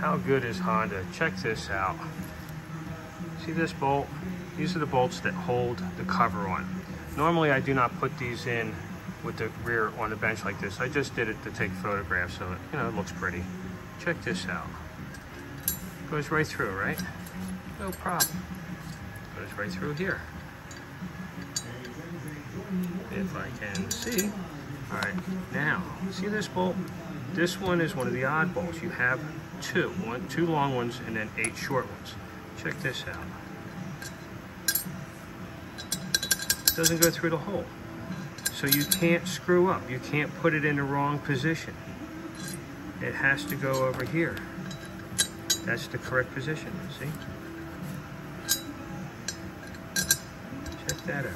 How good is Honda? Check this out. See this bolt? These are the bolts that hold the cover on. Normally I do not put these in with the rear on the bench like this. I just did it to take photographs so it, you know, it looks pretty. Check this out. Goes right through, right? No problem. Goes right through here. If I can see. All right, now, see this bolt? This one is one of the oddballs. You have two, one, two long ones and then eight short ones. Check this out. It Doesn't go through the hole. So you can't screw up. You can't put it in the wrong position. It has to go over here. That's the correct position, see? Check that out.